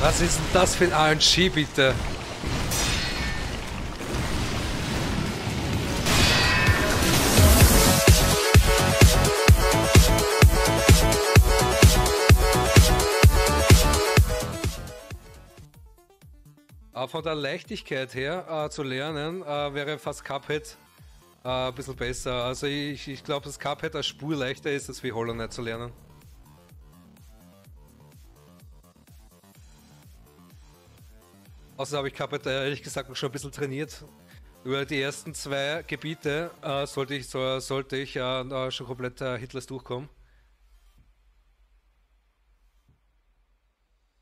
Was ist denn das für ein RNG, bitte? Aber von der Leichtigkeit her äh, zu lernen, äh, wäre fast Cuphead äh, ein bisschen besser. Also ich, ich glaube, dass Cuphead eine Spur leichter ist, als wie Hollow Knight zu lernen. Außerdem habe ich Cuphead äh, ehrlich gesagt schon ein bisschen trainiert. Über die ersten zwei Gebiete äh, sollte ich, so, sollte ich äh, schon komplett äh, Hitlers durchkommen.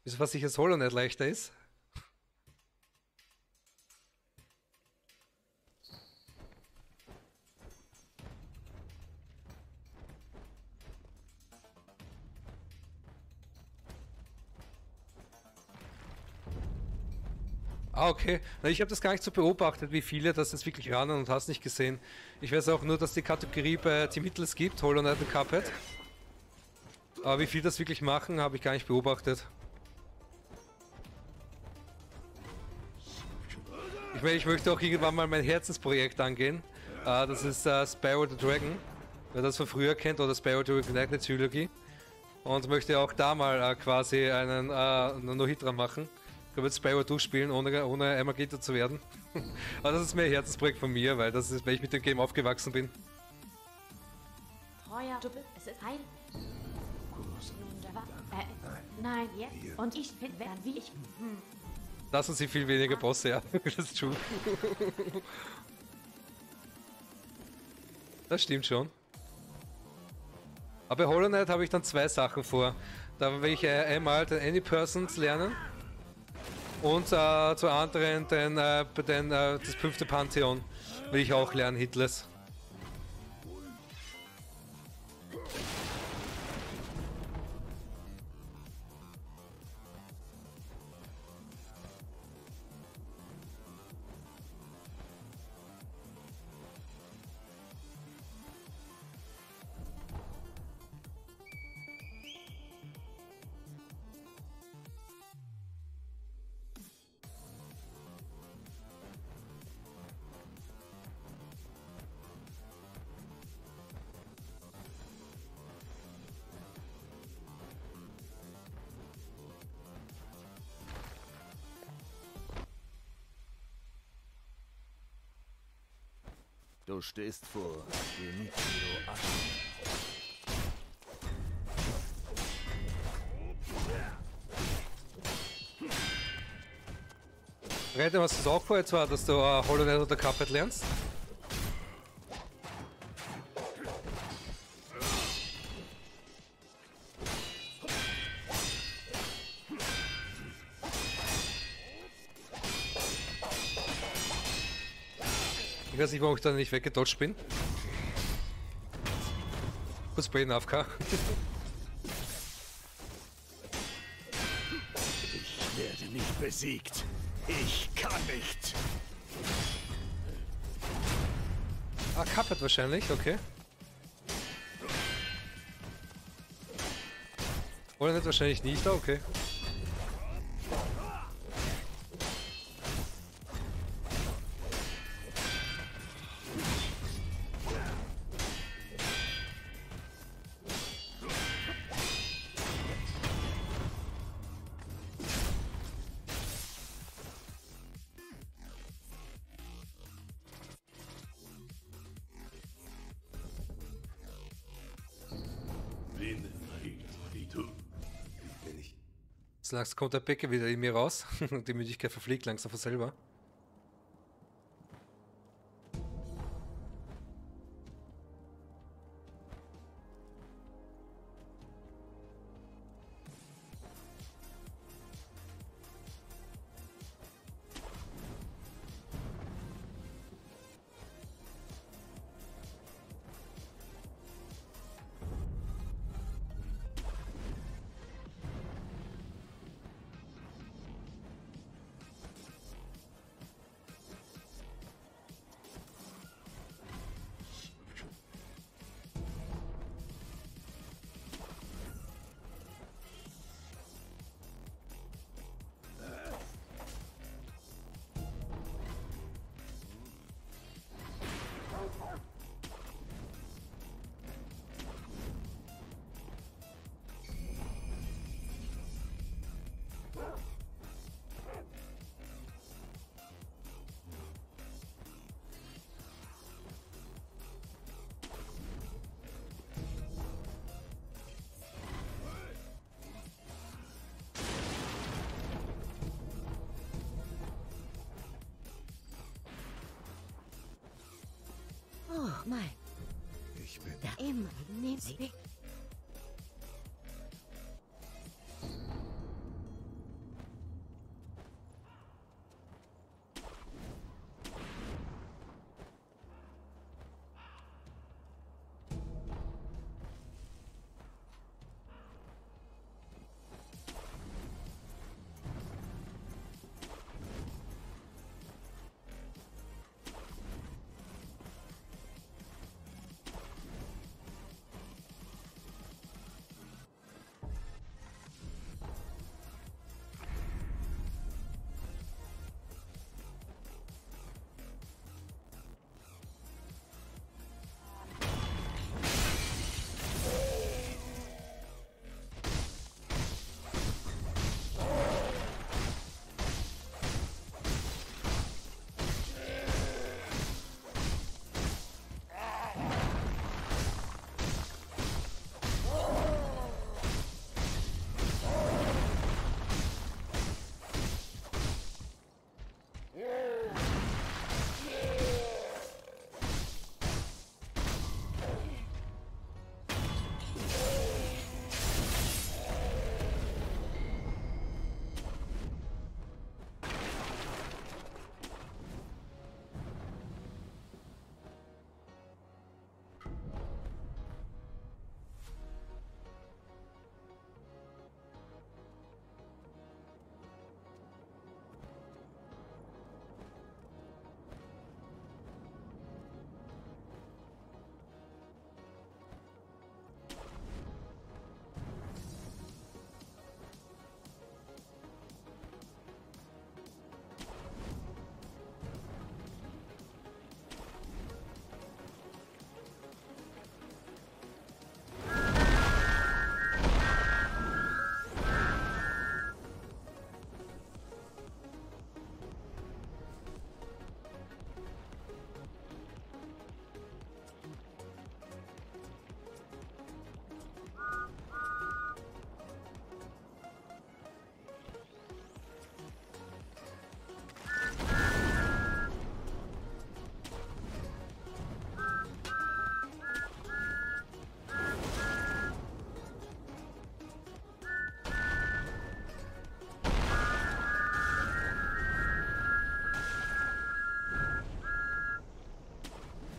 Wieso was ich als Hollow Knight leichter ist? Ah, okay. Na, ich habe das gar nicht so beobachtet, wie viele das jetzt wirklich ran und hast nicht gesehen. Ich weiß auch nur, dass die Kategorie bei Team Mittels gibt, Hollow Knight und Cuphead. Aber wie viel das wirklich machen, habe ich gar nicht beobachtet. Ich meine, ich möchte auch irgendwann mal mein Herzensprojekt angehen. Uh, das ist uh, Spyro the Dragon. Wer das von früher kennt, oder Spyro the Dragon Trilogy. Und möchte auch da mal uh, quasi einen, einen No-Hit dran machen. Ich würde Spyro durchspielen, ohne, ohne einmal Gitter zu werden. Aber das ist mehr ein Herzensprojekt von mir, weil das ist, weil ich mit dem Game aufgewachsen bin. Treuer, du bist, es ist heil. Äh, nein, jetzt. Und ich bin werden wie ich. Hm. Das sind sie viel weniger Bosse, ja. das ist true. das stimmt schon. Aber bei Hollow Knight habe ich dann zwei Sachen vor. Da will ich äh, einmal den Any Persons lernen und äh, zu anderen den, äh, den, äh, das fünfte Pantheon will ich auch lernen, Hitlers. Du stehst vor Dimitrio Asche. Rede, was du auch vor jetzt war, dass du uh, Hollow Knight oder Cuphead lernst? Weiß nicht, warum ich da nicht weggedodged bin. Kurz bei AFK. Ich werde nicht besiegt. Ich kann nicht. Ah, Cuphead wahrscheinlich, okay. Oder nicht wahrscheinlich nicht, da, okay. Jetzt kommt der Bäcker wieder in mir raus und die Müdigkeit verfliegt langsam von selber. Nochmal. Ich bin Da immer. Nehmen Sie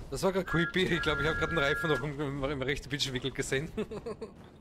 Das war gerade creepy. Ich glaube, ich habe gerade einen Reifen noch im, im, im rechten Bildschirmwinkel gesehen.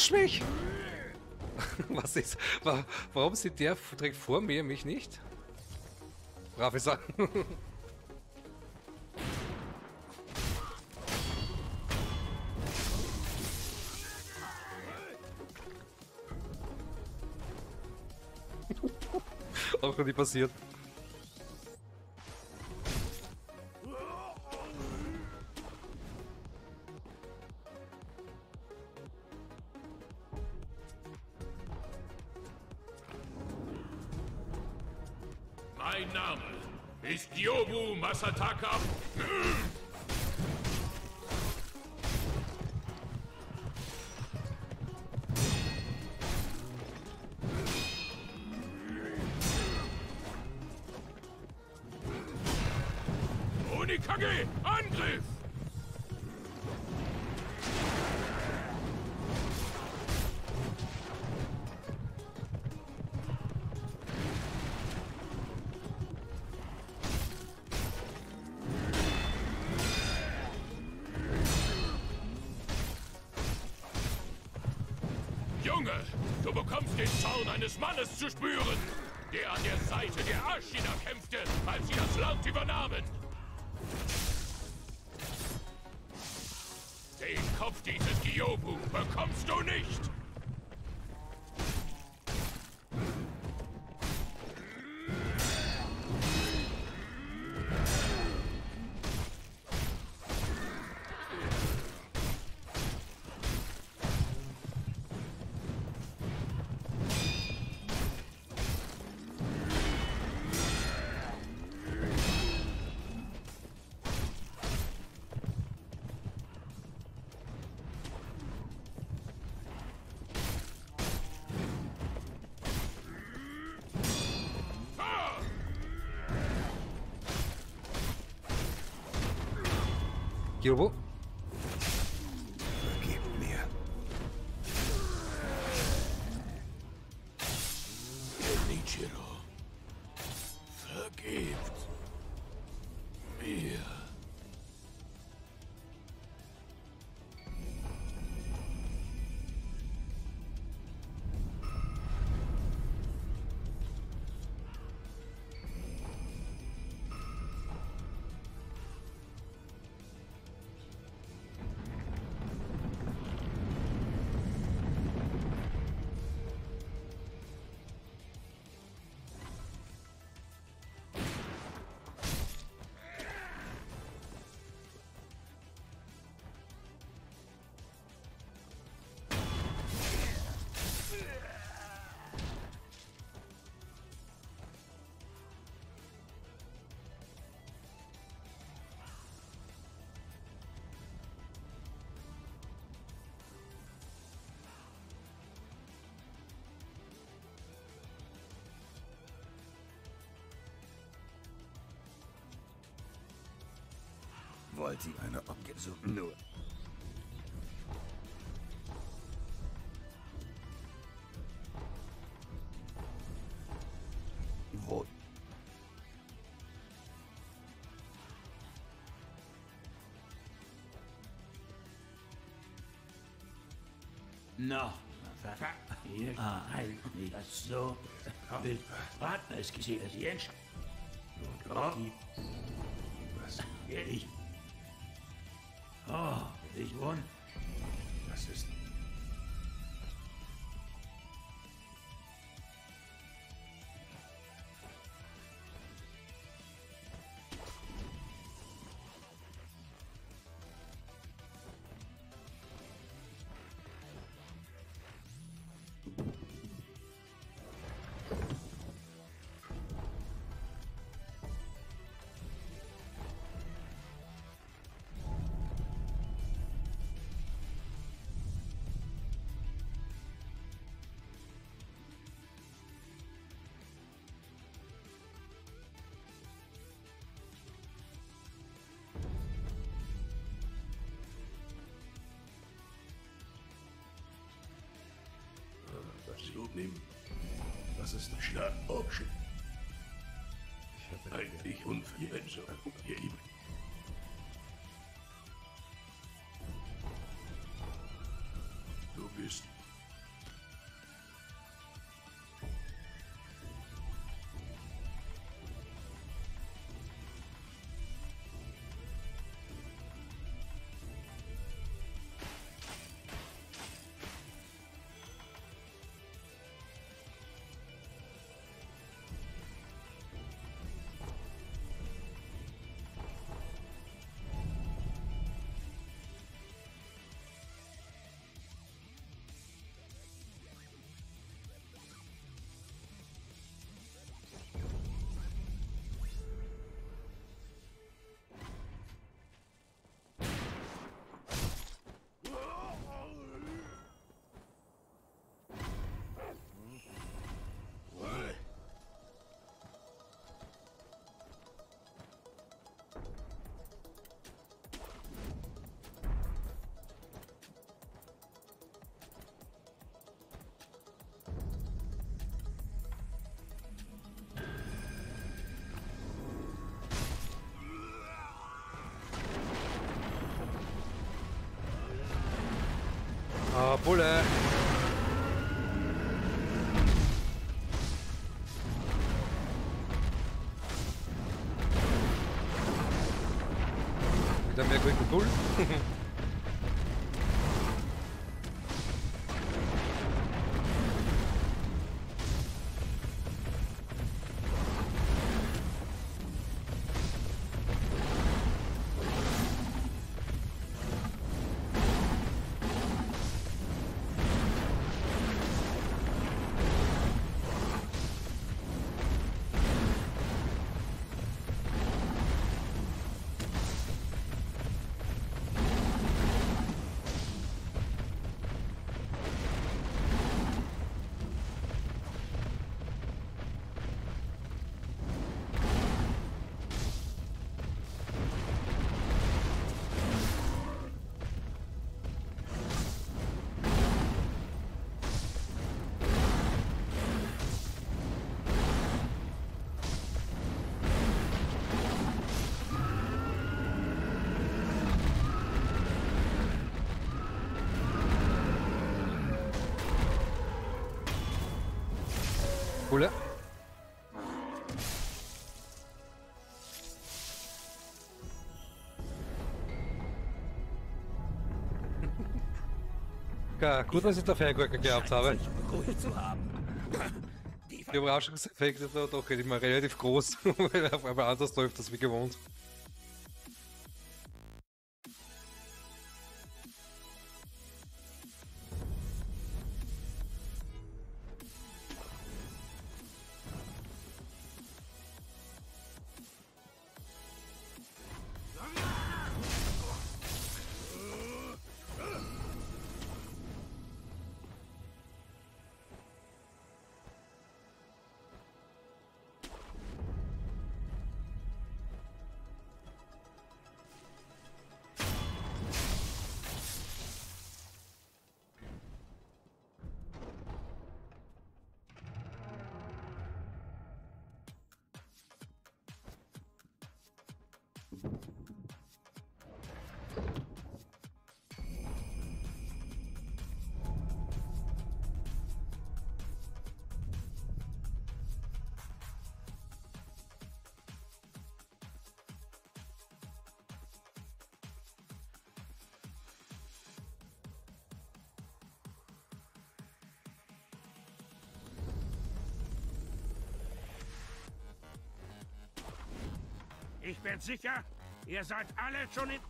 Verarsch mich! Was ist? wa- Warum sieht der direkt vor mir, mich nicht? Brave Sachen. Auch noch nie passiert. Junge, du bekommst den Zorn eines Mannes zu spüren, der an der Seite der Ashina kämpfte, als sie das Land übernahmen. Den Kopf dieses Gyobu bekommst du nicht. Wollt ihr eine Abgesucht nur? Wo? Hvad fanden? Ah, nicht so. Warten, es gesehen, dass Jens. Ja. Was? Ehrlich. Oh, ich wohne. Was Was du nimm. Was ist das? Ich habe Eigentlich unverjährt so. Ihr Lieben. Ah, Bulle. Ja, gut, dass ich da Ferngucker gehabt habe. Die Überraschungseffekte da doch immer relativ groß, weil auf einmal anders läuft als wie gewohnt. Ich bin sicher, ihr seid alle schon in...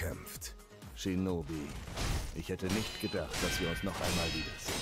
Kämpft. Shinobi. Ich hätte nicht gedacht, dass wir uns noch einmal wiedersehen.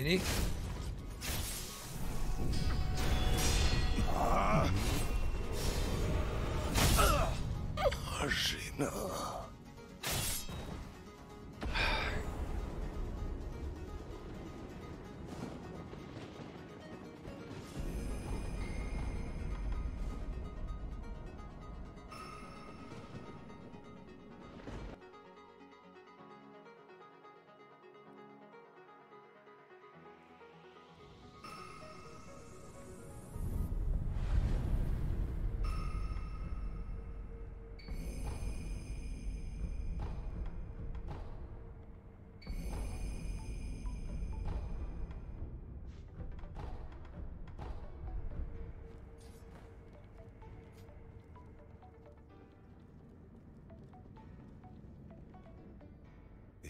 Dedik.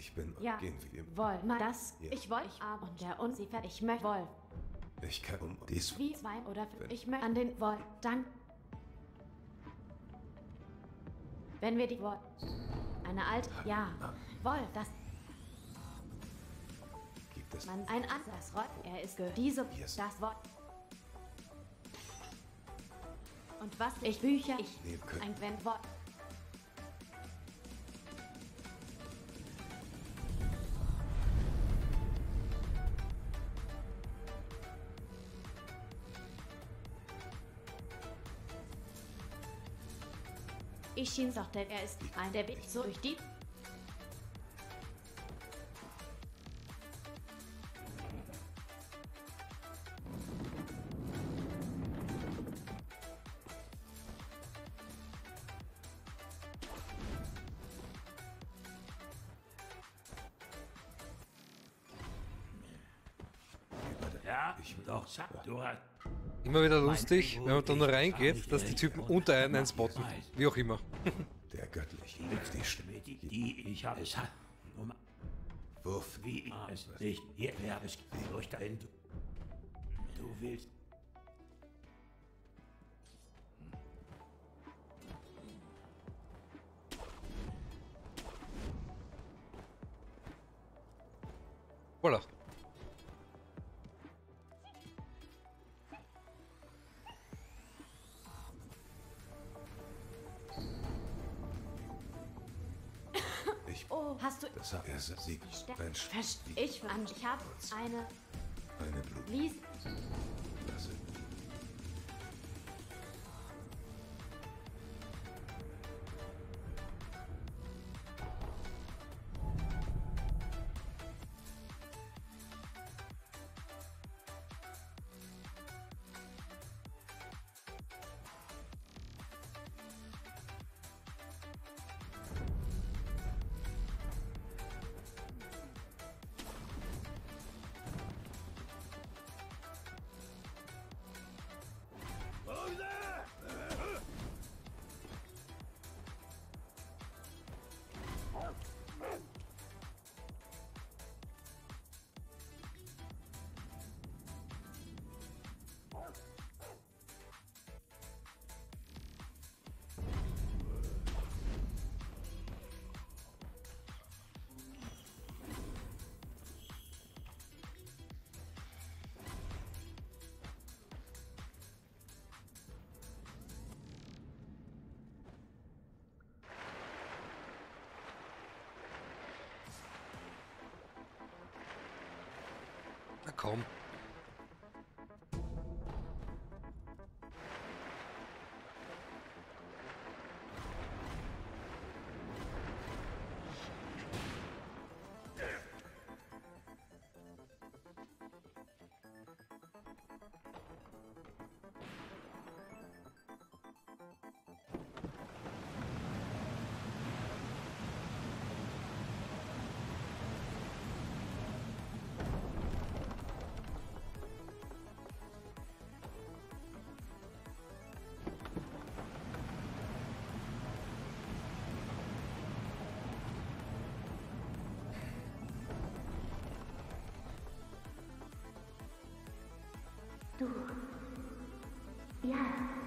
Ich bin. Ja. Gehen wir. Woll. Mal das. Ja. Ich wollte. Ich aber. Und der und sie fer- Ich möchte. Woll. Ich kann um dies. Wie zwei oder Wenn- ich möchte an den Woll. Dank. Wenn wir die Woll. Eine alte. Ja. Woll. Das. Gibt es. Man. Ein anderes Roll. Er ist ge. Diese. Yes. Das Wort. Und was ich Bücher. Ich. Nehmen können. Ein wenn Wort. Ich schien sagte, er ist ein der Weg so durch die. Ja, sag, du hast. Immer wieder lustig, wenn man da nur reingeht, dass die Typen unter einen einen spotten. Wie auch immer. Der göttliche. Die Stimme. Die, die ich habe es hat. Nummer, Wurf. wie ich es nicht. Hier wäre es durch dahin. Du willst. Hast du. Das hat er Sieg. Dein Sch Verst ich. Ich habe eine Eine Blut. Lies. come. Du. Ja.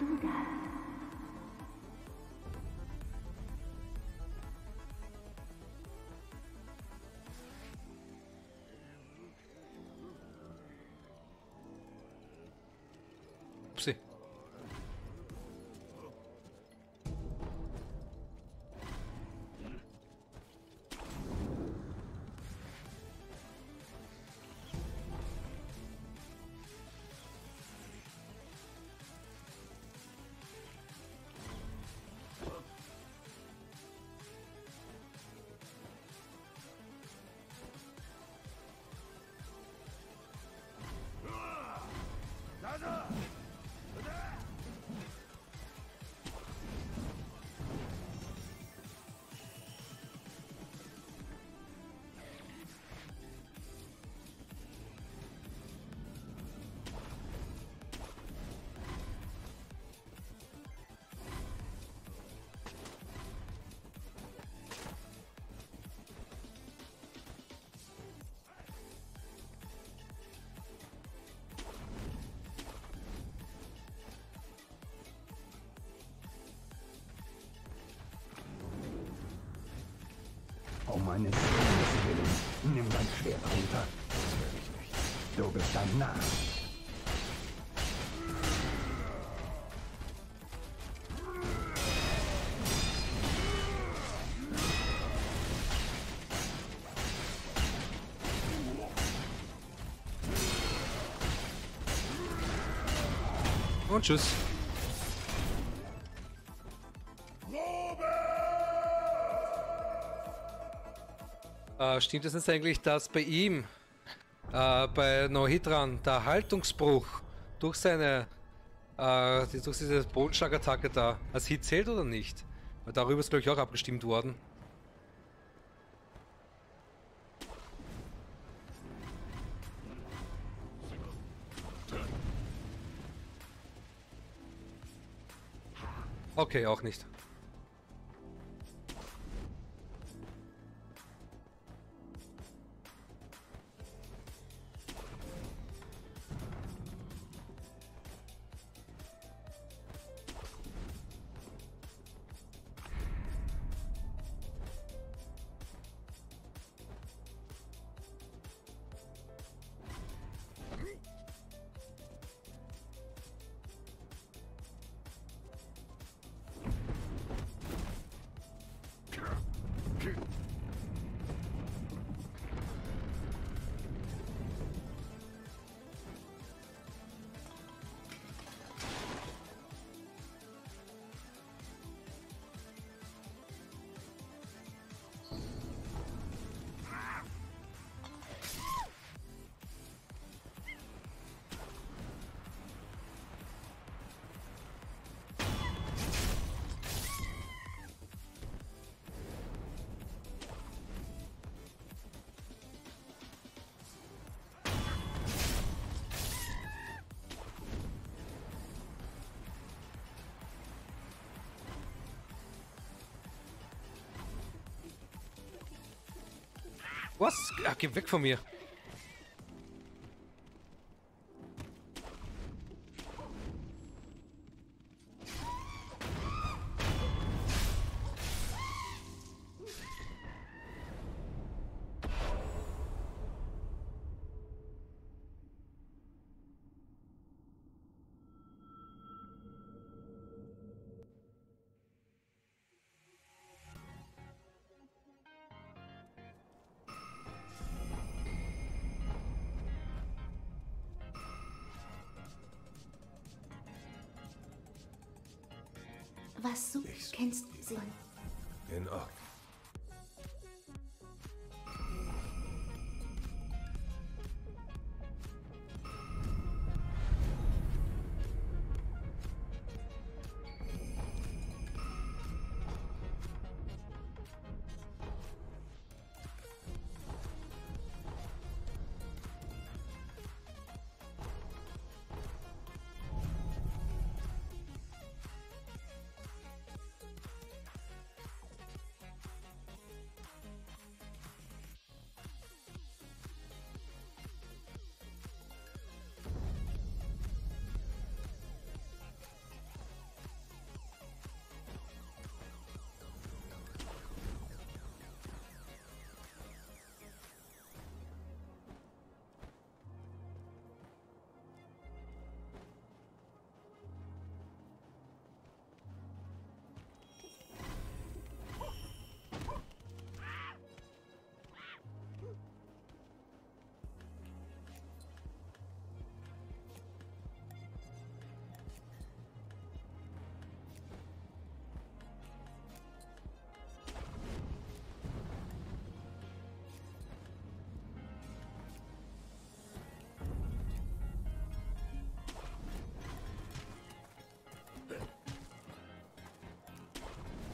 Um meines Sohnes willen, nimm dein Schwert runter. Das werde ich nicht. Du bist ein Narr. Und tschüss. Äh, stimmt es nicht eigentlich, dass bei ihm, äh, bei Nohitran, der Haltungsbruch durch seine, äh, durch diese Bodenschlagattacke da als Hit zählt oder nicht? Weil darüber ist, glaube ich, auch abgestimmt worden. Okay, auch nicht. Was? Ah, geh weg von mir.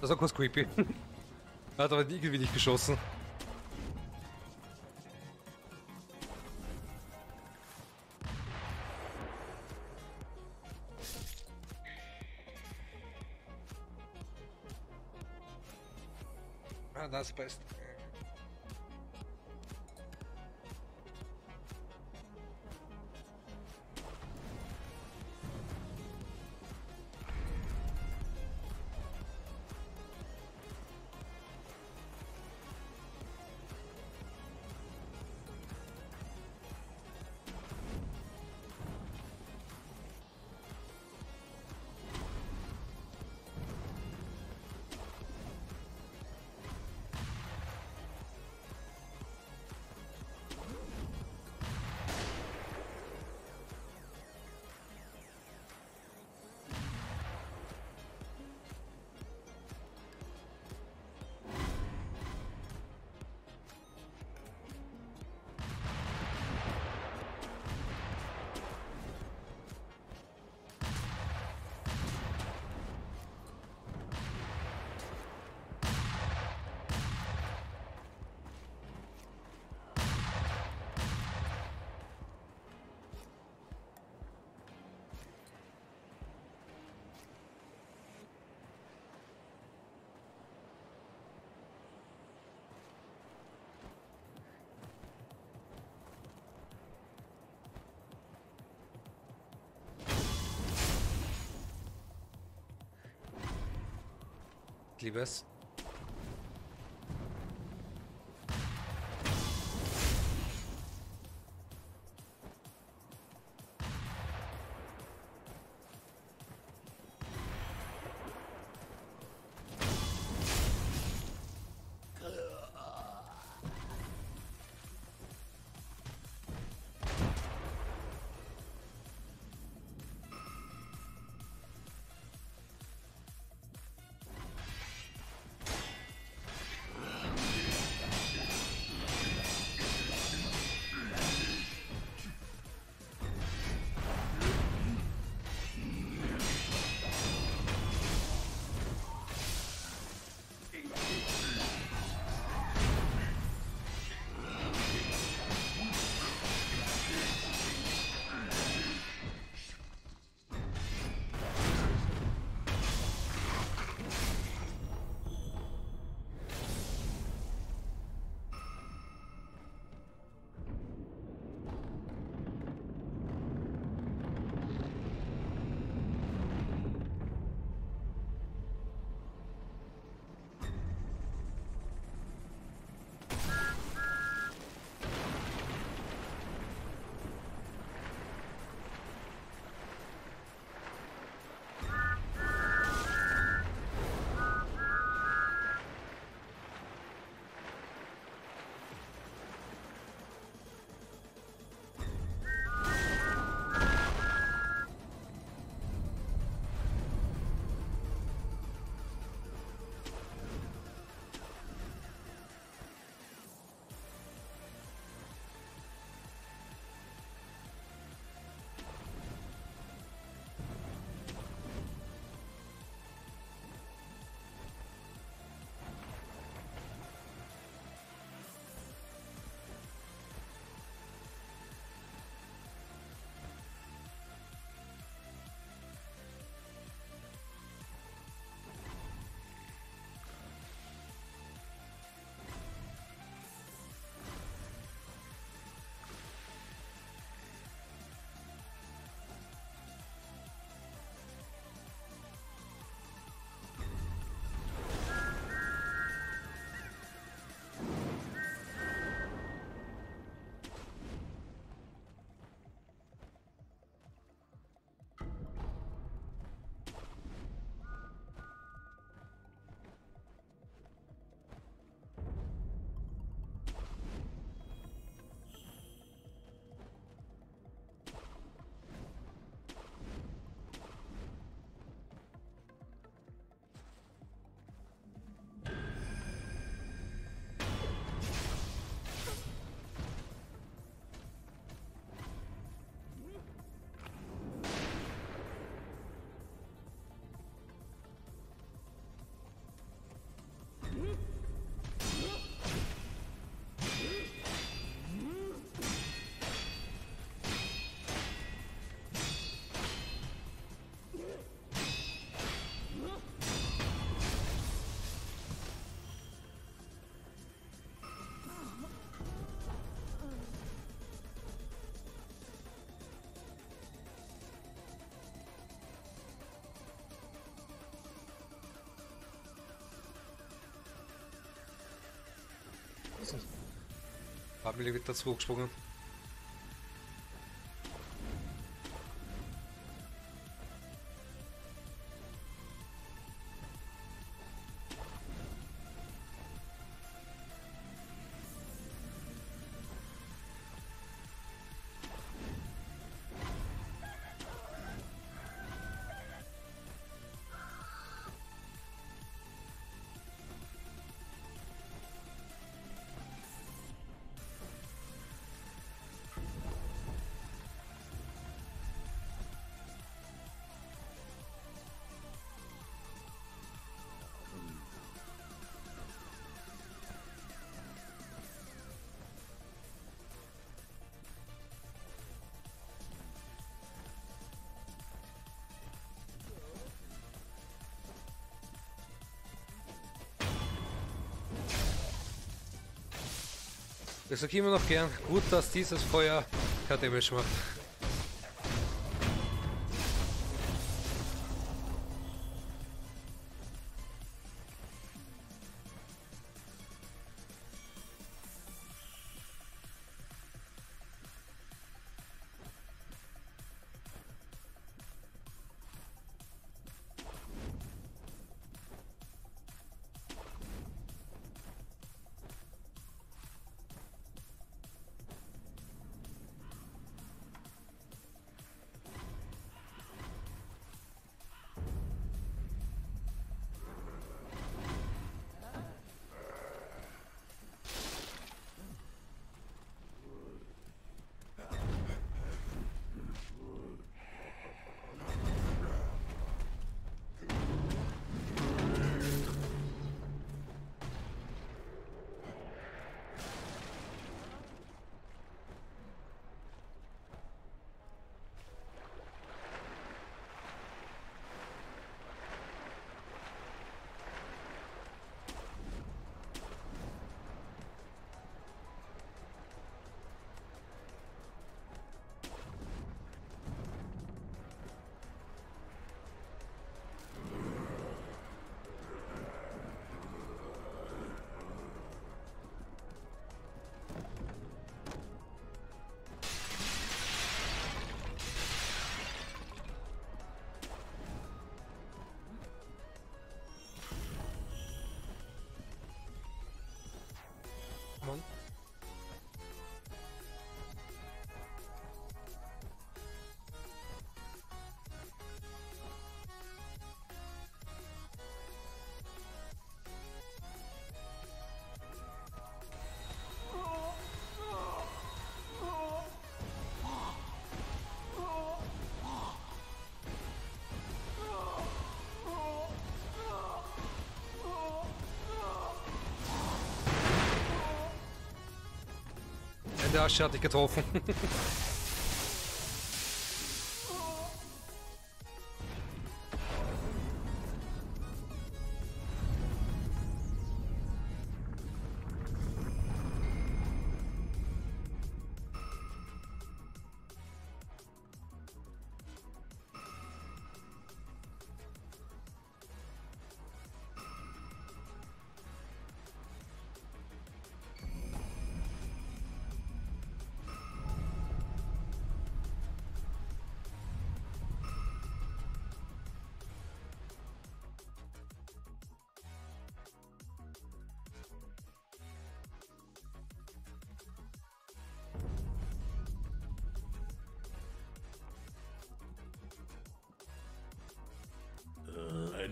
Das war kurz creepy. Hat aber irgendwie nicht geschossen. Ah, das Liebes. Liebe es. Family wird dazu gesprungen. Ich immer noch gern, gut, dass dieses Feuer kein Damage macht. Der Asche hat dich getroffen.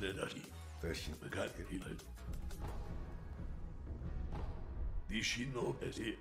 Äh, eine Nati. Welchen? Bekannt die alten. Die Shinobi. Die.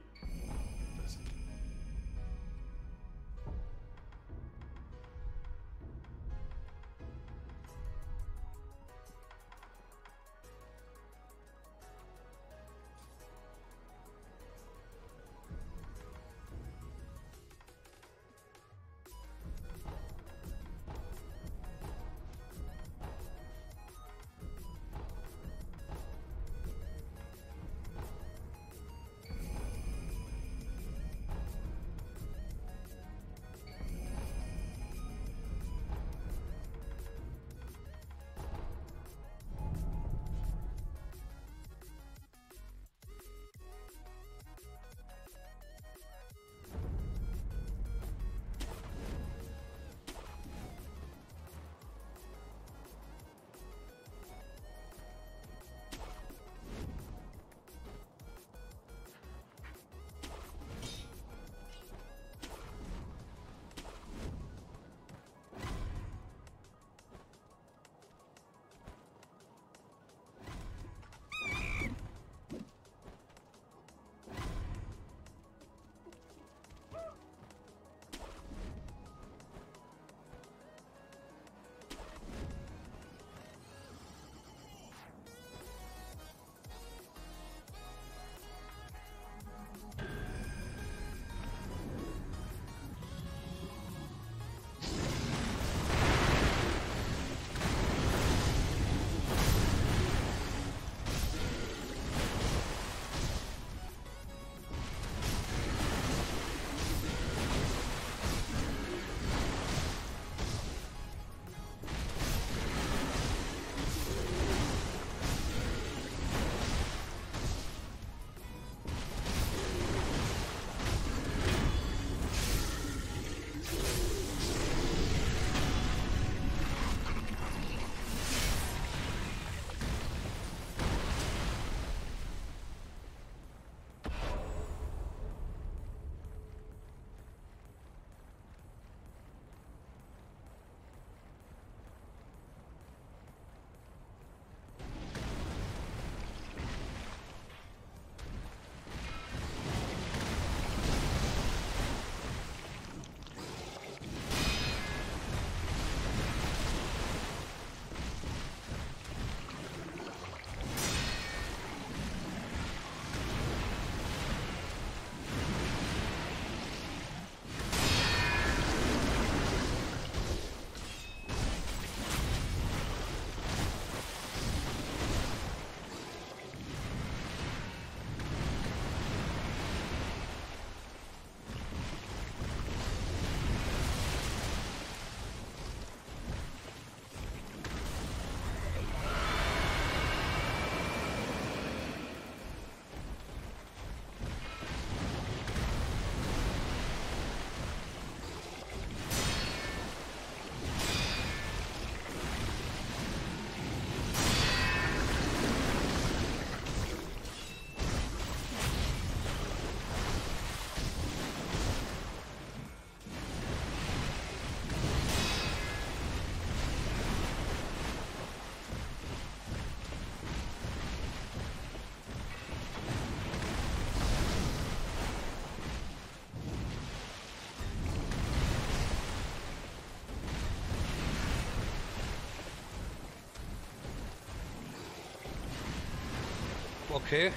Okay.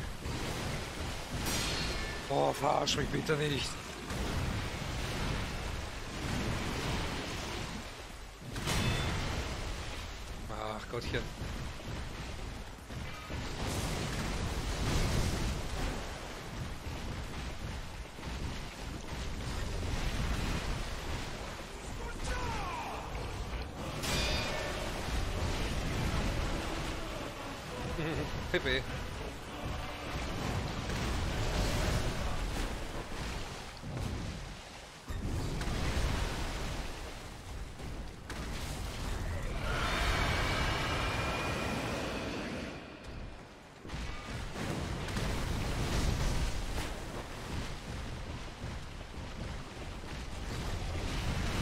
Oh, verarsch mich bitte nicht. Ach Gottchen. Pepe.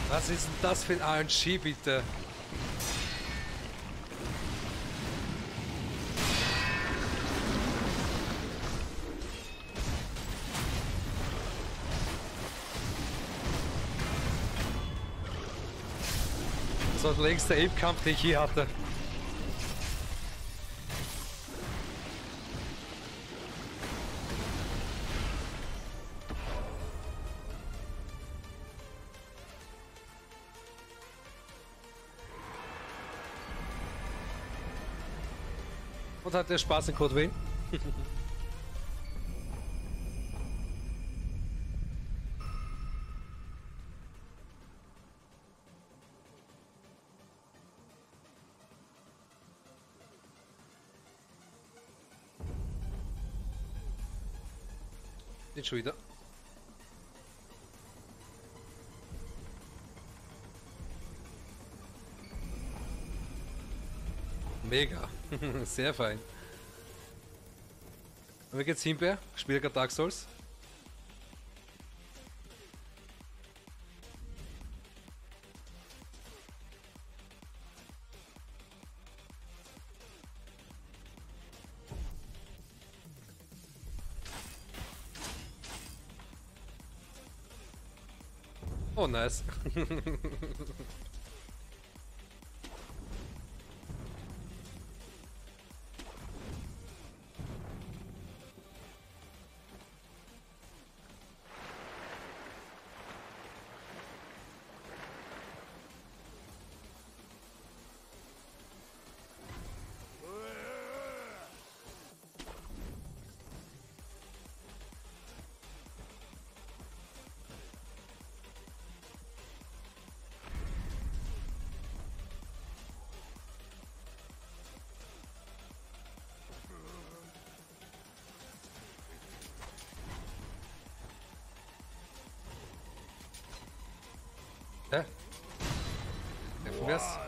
Was ist denn das für ein RNG, bitte? Das war der längste Ape-Kampf, den ich je hatte. Hat der Spaß in Code Vein? Nicht schon wieder. Mega. Sehr fein. Und wie geht's Himbeer? Gerade Dark Souls? Oh, nice.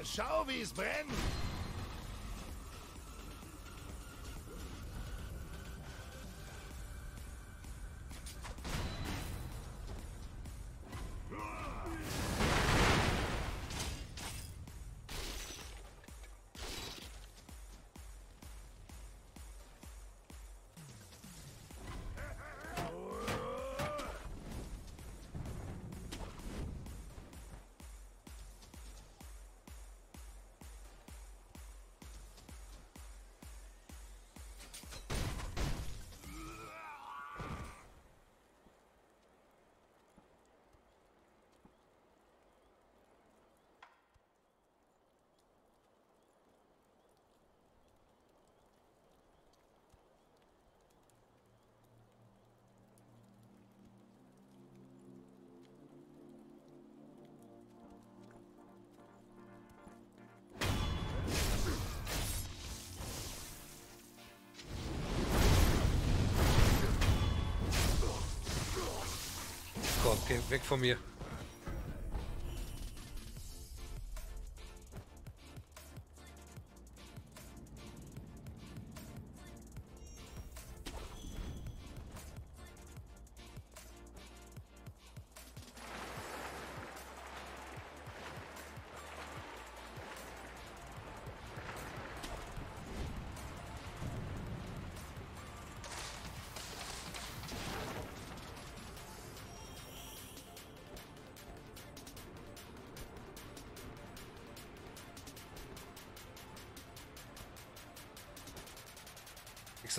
schau, wie es brennt! Geh weg von mir.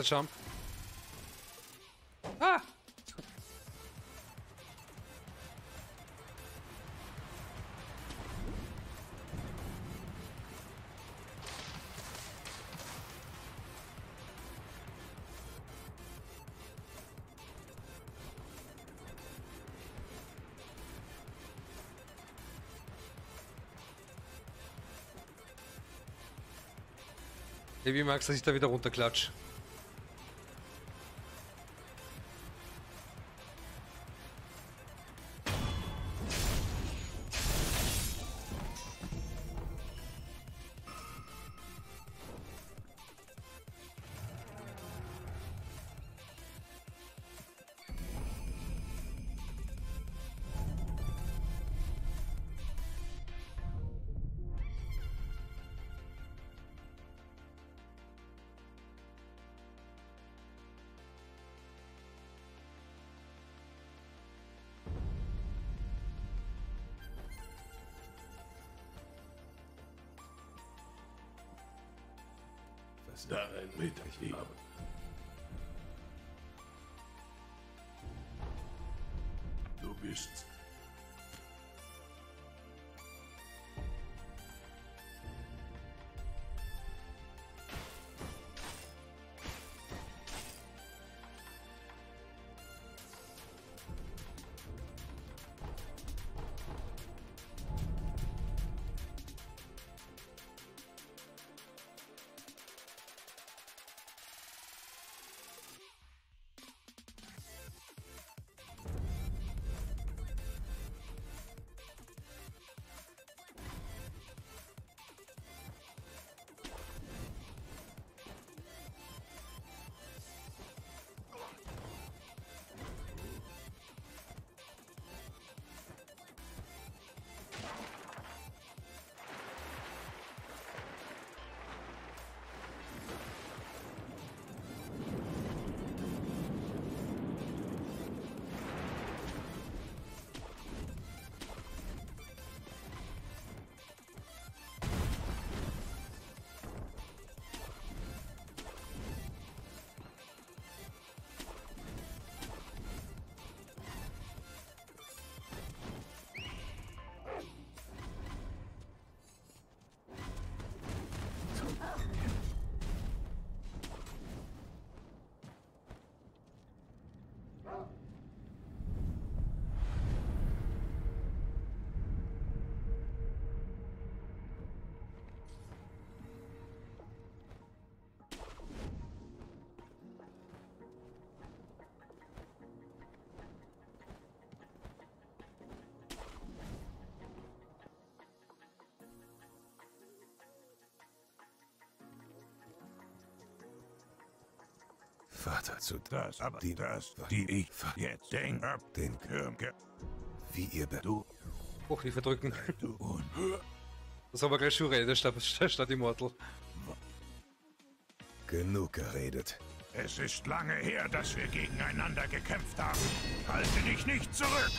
a jump. Ah! Wie magst du, dass ich da wieder runterklatsch? Was Darin mit ihm? habe. Du bist Vater zu Das, aber Die- das, die ich jetzt denk ab den Kirke. wie ihr be Du, Hoch, wie verdrücken. du und Das ist aber gleich Shurede statt, statt Immortal. genug geredet. es ist lange her, dass wir gegeneinander gekämpft haben. Halte dich nicht zurück.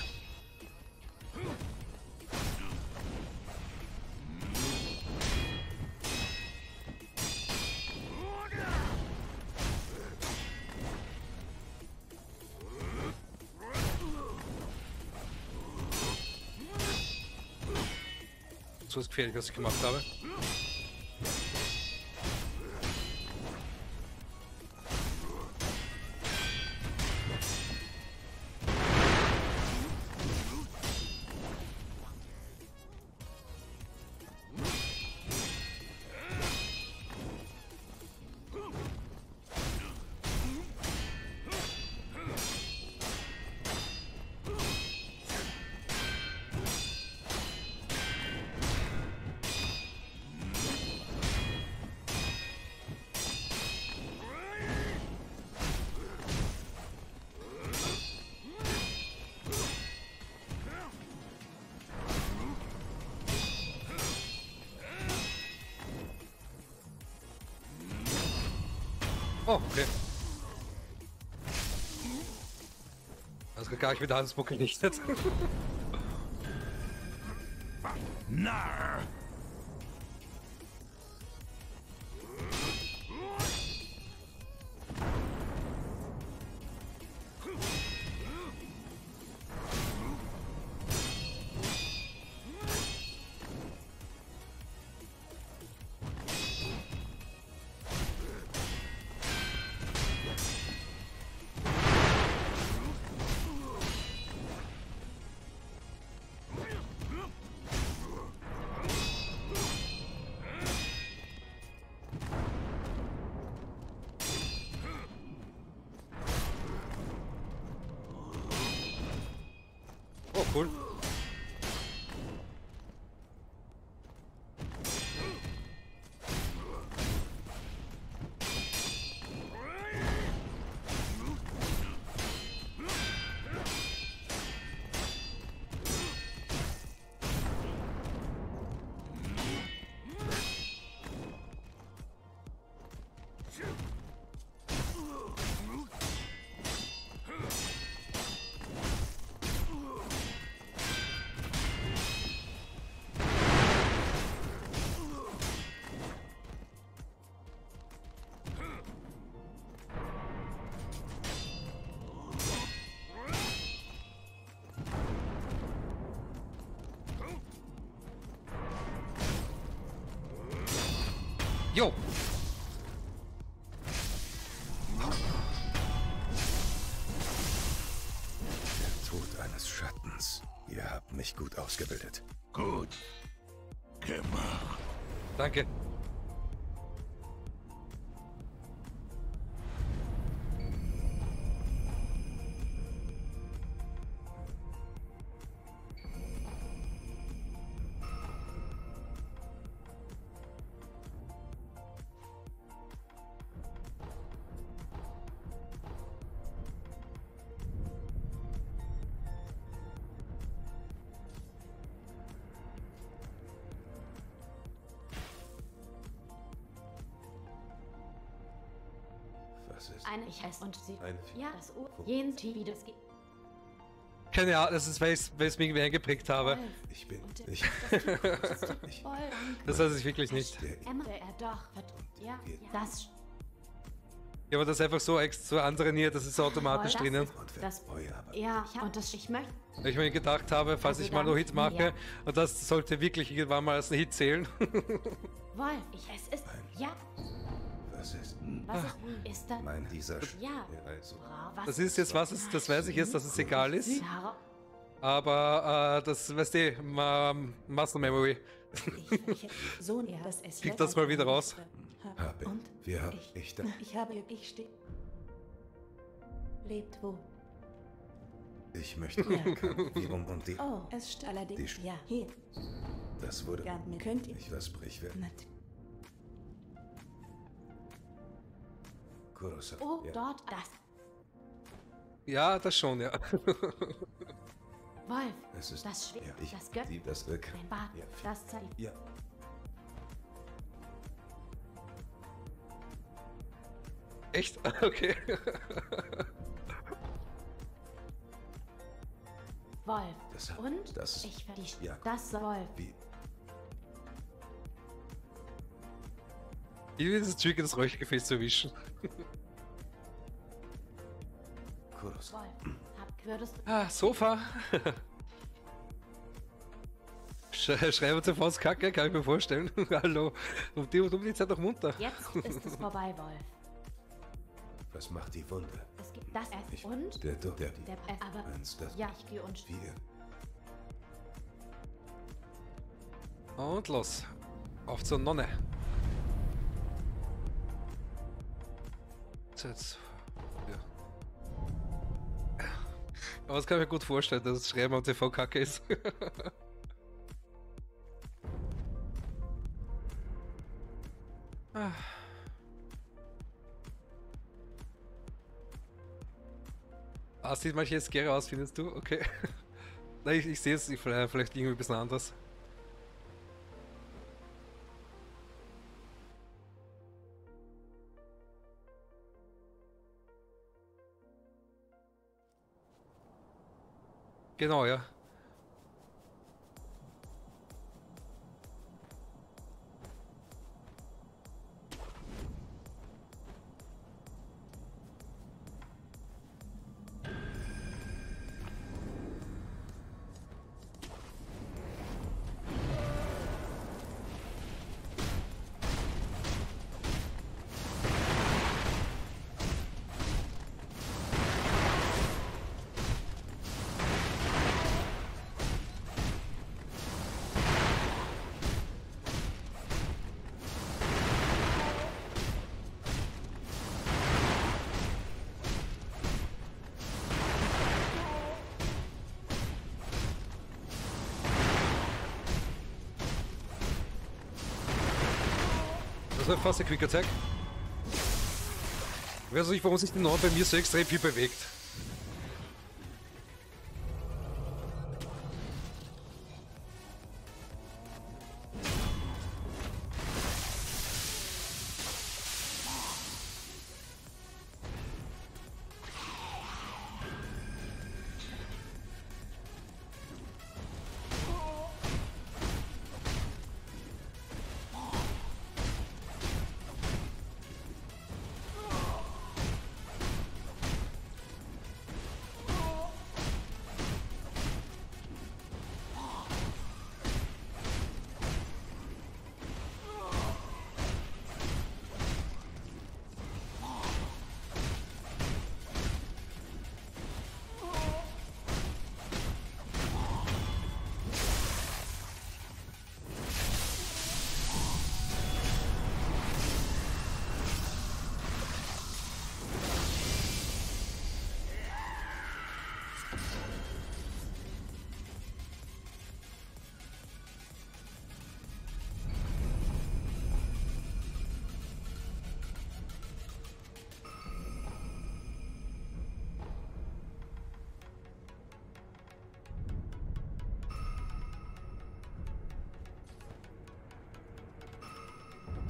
So ist gefährlich, was ich gar nicht wieder Hansburg gelichtet. Eine ich heiße und sie. Ein Ja, das U. Jen wie das geht. Keine Ahnung, das ist, weil ich es mir irgendwie eingeprägt habe. Ich bin. Und Ich. das tut Ich- voll danke. Das weiß ich wirklich nicht. Der, Emma, er doch. Ja, das. Ich habe das einfach so extra antrainiert, das ist automatisch Das- drinnen. Das. aber. Ja, und das ich möchte. Weil ich mir gedacht habe, falls Also ich mal nur Hit mache, ja. und das sollte wirklich irgendwann mal als ein Hit zählen. Wolf, ich es ist. Ja, Was ist? Hm, was ist. Ist da. Mein dieser. Sch Ja. Also. Was Das ist jetzt was, ist, das weiß ich jetzt, dass es egal ist. Ja, Aber äh, das, weißt du, ma, Muscle Memory. Ich, ich, so ja, das ist Krieg das mal wieder raus. Habe. Und Wir haben. ich, Ich da. ich habe, ich stehe. Lebt wo? Ich möchte. Ja. Um und die. Oh, es allerdings. Die- Ja, hier. Das wurde. Mir könnt ihr. Ich versprich wer. Nat- Kurosa. Oh, ja. dort, das. Ja, das schon, ja. Wolf, Es ist. das Schwert, ja, ich, das Götz, die, das Wirk. ein Bart, Ja. das Zeit. Ja. Echt? Okay. Wolf. Das Und das- ich verdiene. ja. Das Wolf. Wie. Ich will dieses Trigger das Räuchergefäß zu erwischen. Würdest Ah, Sofa. Sch Schreiber zur Faustkacke, kann ich mir vorstellen. Hallo. Um die, um die Zeit noch munter. Jetzt ist es vorbei, Wolf. Was macht die Wunde? Es gibt das Ich, und Der, der, der, der aber Eins, das. ja, ich gehe und Vier. Und los. Auf zur Nonne. Jetzt. Ja. Aber das kann ich mir gut vorstellen, dass Schreiben am TV kacke ist. Ah. Ah, sieht manche scary aus, findest du? Okay. Nein, ich, ich sehe es, ich, vielleicht, vielleicht irgendwie ein bisschen anders. Genau, ja. Treffer, Quick Attack. Ich weiß nicht, warum sich die Norm bei mir so extrem viel bewegt.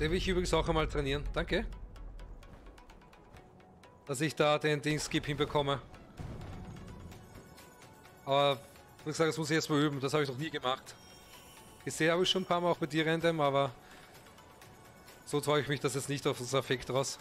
Den will ich übrigens auch einmal trainieren. Danke. Dass ich da den Dingskip hinbekomme. Aber ich muss sagen, das muss ich erst mal üben. Das habe ich noch nie gemacht. Gesehen habe ich schon ein paar Mal auch bei dir, Random, aber so traue ich mich das jetzt nicht auf das Effekt raus.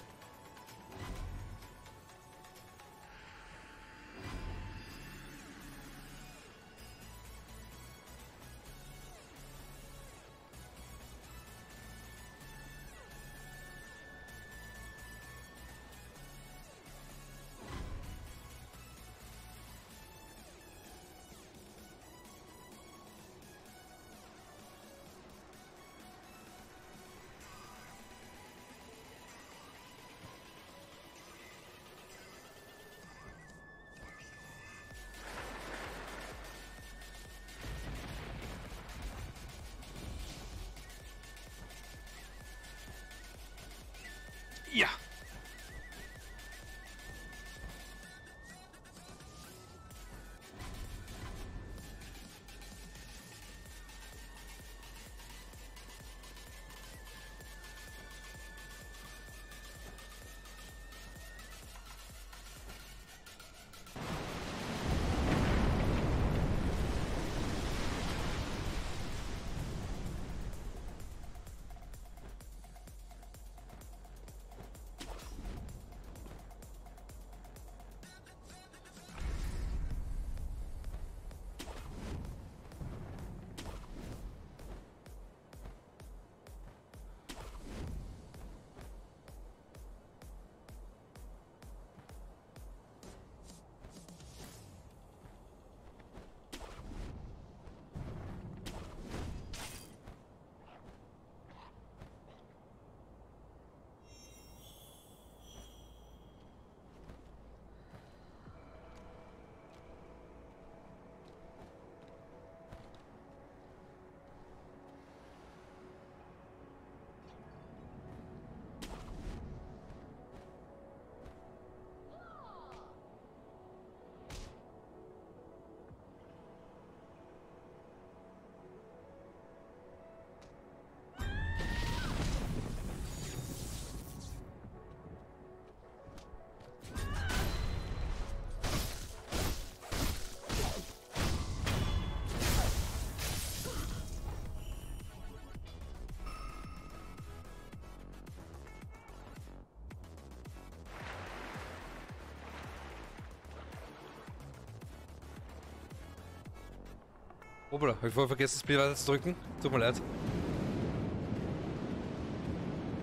Hoppla, hab ich vorher vergessen, das Bild weiter zu drücken. Tut mir leid.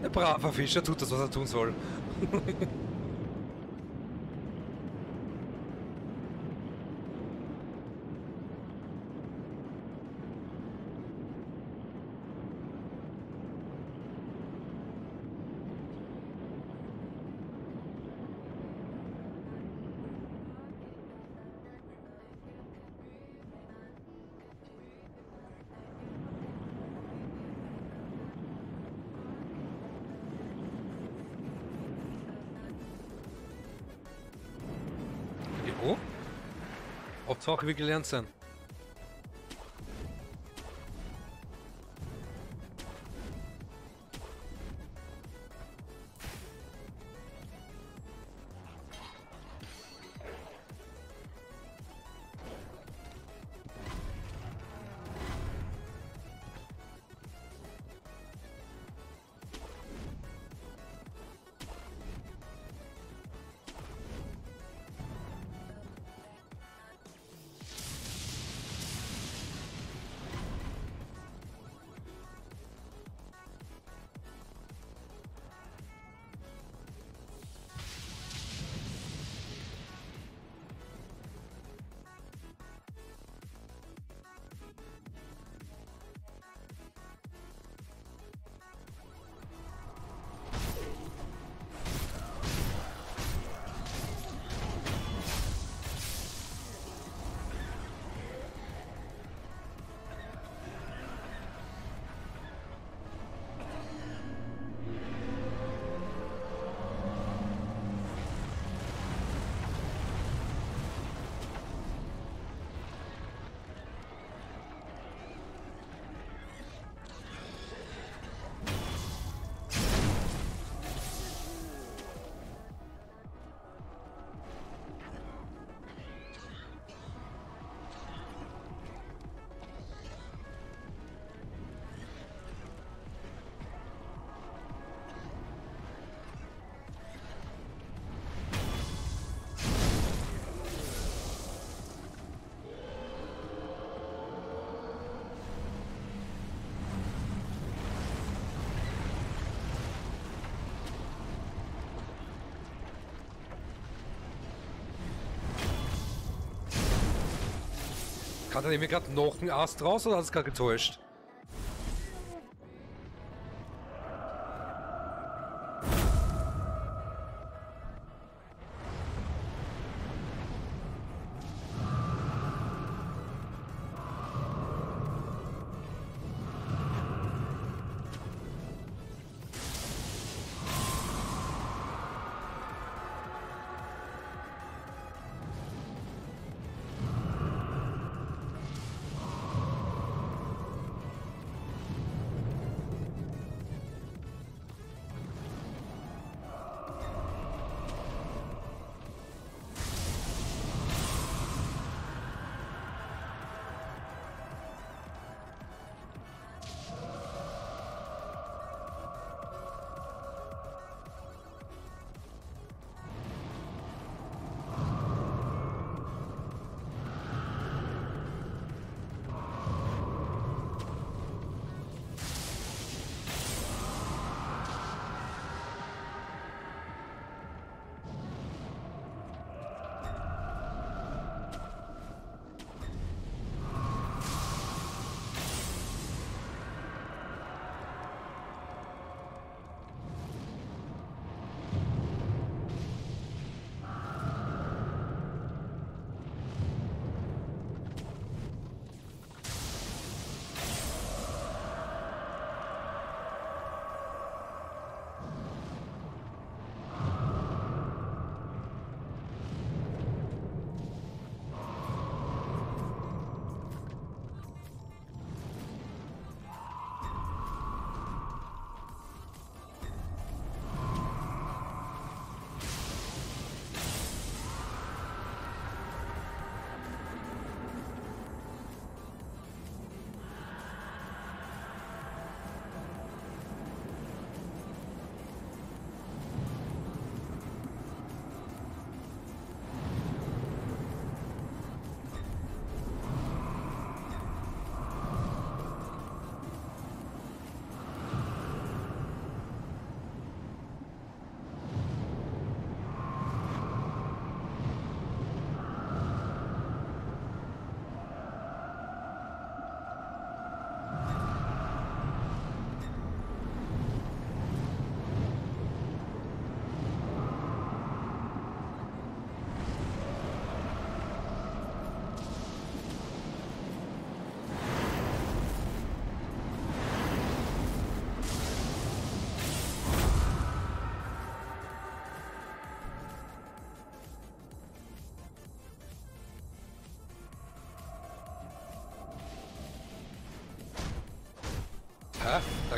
Der braver Fischer tut das, was er tun soll. Hauptsache wir gelernt sind. Hat er mir gerade noch einen Ast raus oder hat es gerade getäuscht?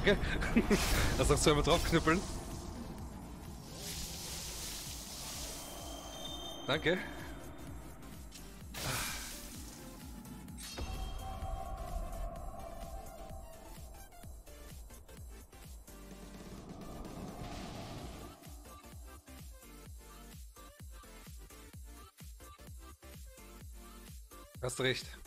Ah, danke. Das noch zweimal draufknüppeln. Danke. Hast recht.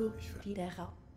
Kuh. Ich Die der Raum.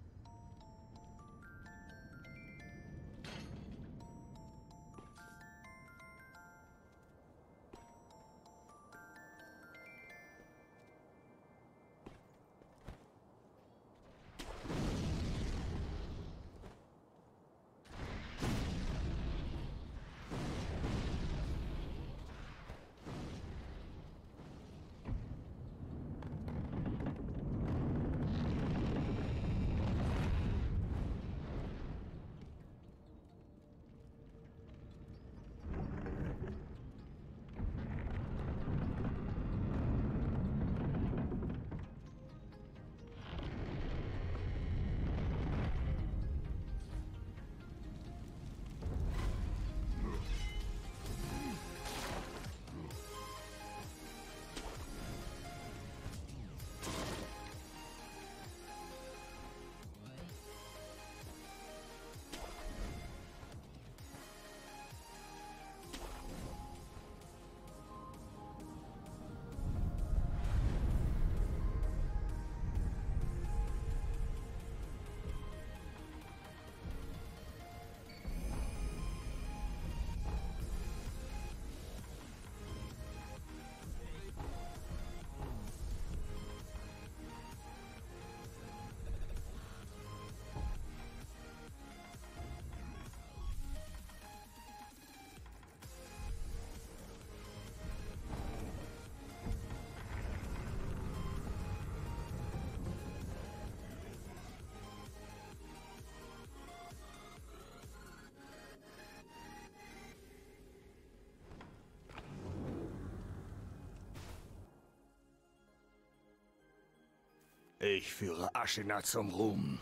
Ich führe Aschina zum Ruhm.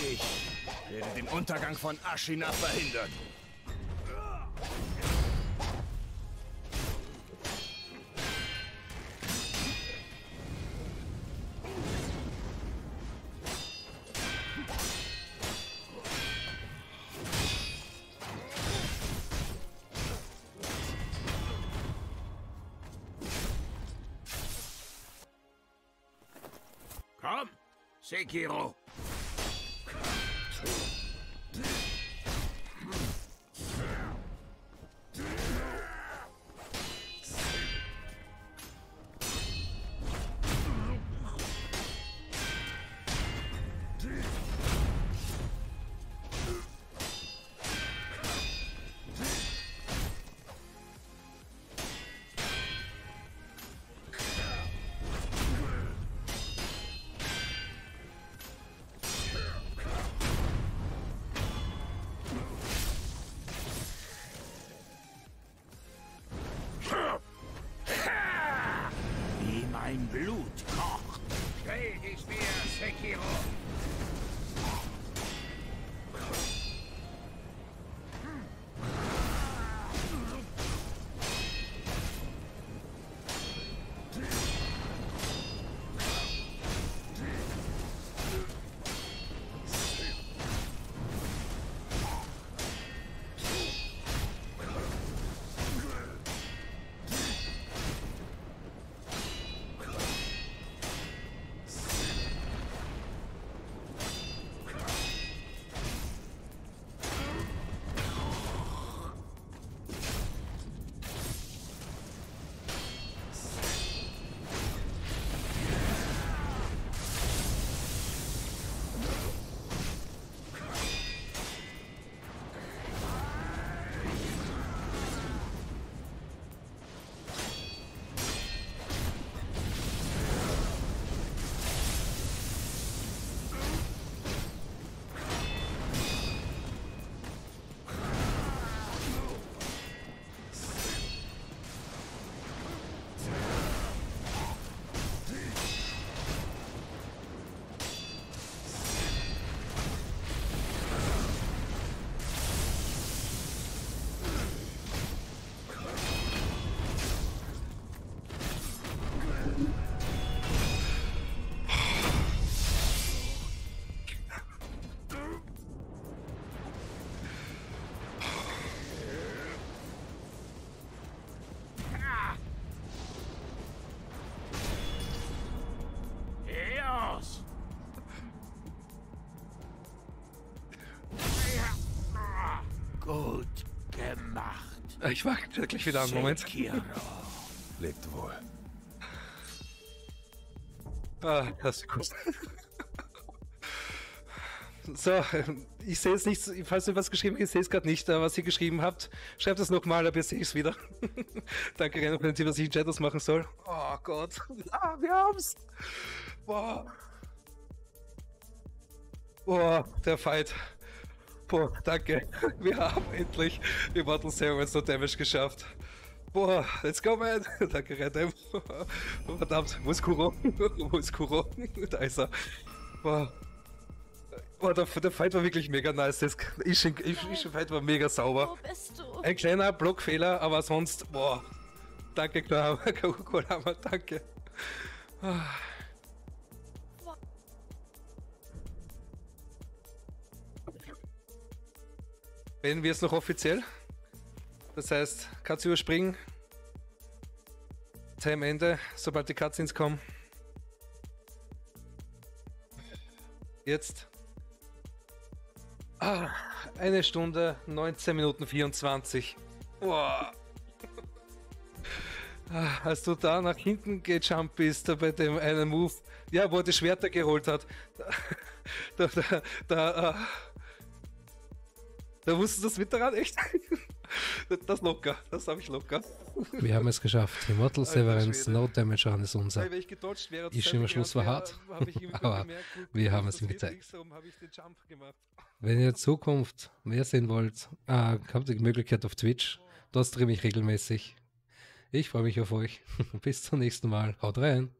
Ich werde den Untergang von Aschina verhindern. Sekiro. Ich war gleich wieder am Moment. Lebt wohl. Ah, das ist gut. So, ähm, ich sehe es nicht, falls ihr was geschrieben habt, ich sehe es gerade nicht, äh, was ihr geschrieben habt. Schreibt es nochmal, aber ihr seht es wieder. Danke, Renner, für den Tipp, was ich in Chat machen soll. Oh Gott. Ah, wir haben's. Boah. Boah, der Fight. Boah, danke. Wir haben endlich Immortal Servants No Damage geschafft. Boah, let's go, man. Danke, Redem. Verdammt, wo ist Kuro? wo ist Kuro? da ist er. Boah. Boah, der, der Fight war wirklich mega nice. Das Ishin, Ishin Fight war mega sauber. Wo bist du? Ein kleiner Blockfehler, aber sonst, boah. Danke, Kurama, danke. Beenden wir es noch offiziell. Das heißt, du überspringen. Time Ende, sobald die Cutscenes kommen. Jetzt. Ah, eine Stunde, 19 Minuten 24. Boah. Ah, als du da nach hinten gejumpt bist, da bei dem einen Move, ja, wo er die Schwerter geholt hat, da, da, da, ah. Da wusstest du das mit daran, echt? Das locker, das habe ich locker. Wir haben es geschafft. Immortal Severance, No Damage Run ist unser. Wenn ich gedodged wäre, Ist schon am Schluss war hart, aber wir haben es ihm gezeigt. Wenn ihr in Zukunft mehr sehen wollt, äh, habt ihr die Möglichkeit auf Twitch. Dort streame ich regelmäßig. Ich freue mich auf euch. Bis zum nächsten Mal. Haut rein.